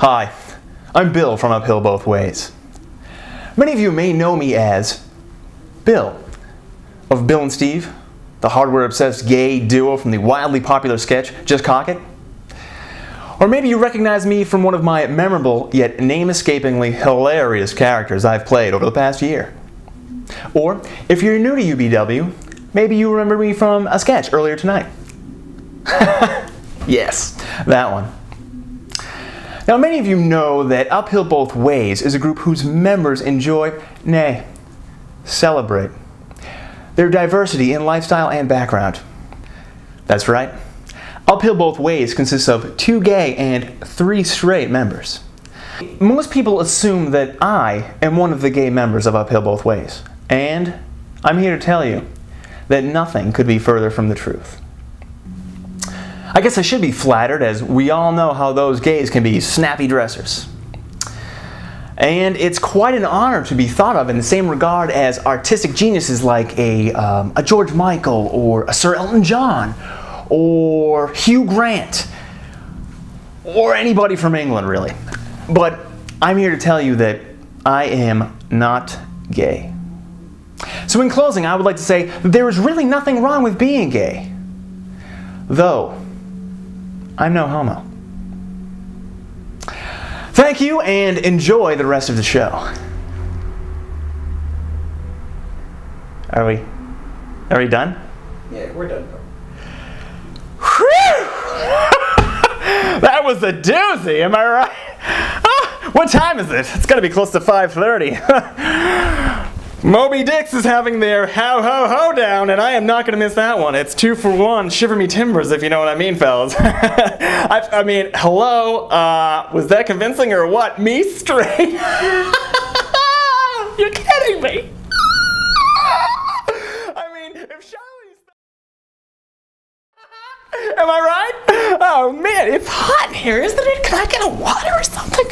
Hi, I'm Bill from Uphill Both Ways. Many of you may know me as Bill of Bill and Steve, the hardware obsessed gay duo from the wildly popular sketch Just Cock It. Or maybe you recognize me from one of my memorable yet name escapingly hilarious characters I've played over the past year. Or if you're new to UBW, maybe you remember me from a sketch earlier tonight. yes, that one. Now, many of you know that Uphill Both Ways is a group whose members enjoy, nay, celebrate their diversity in lifestyle and background. That's right. Uphill Both Ways consists of two gay and three straight members. Most people assume that I am one of the gay members of Uphill Both Ways, and I'm here to tell you that nothing could be further from the truth. I guess I should be flattered, as we all know how those gays can be snappy dressers. And it's quite an honor to be thought of in the same regard as artistic geniuses like a, um, a George Michael or a Sir Elton John or Hugh Grant or anybody from England, really. But I'm here to tell you that I am not gay. So, in closing, I would like to say that there is really nothing wrong with being gay. Though, I'm no homo. Thank you and enjoy the rest of the show. Are we are we done? Yeah, we're done. that was a doozy, am I right? Ah, what time is it? It's gotta be close to 5.30. Moby Dix is having their how ho ho down, and I am not to miss that one. It's two for one. Shiver me timbers, if you know what I mean, fellas. I, I, mean, hello. Uh, was that convincing or what? Me straight? You're kidding me. I mean, if Charlie's. Am I right? Oh man, it's hot in here, isn't it? Can I get a water or something?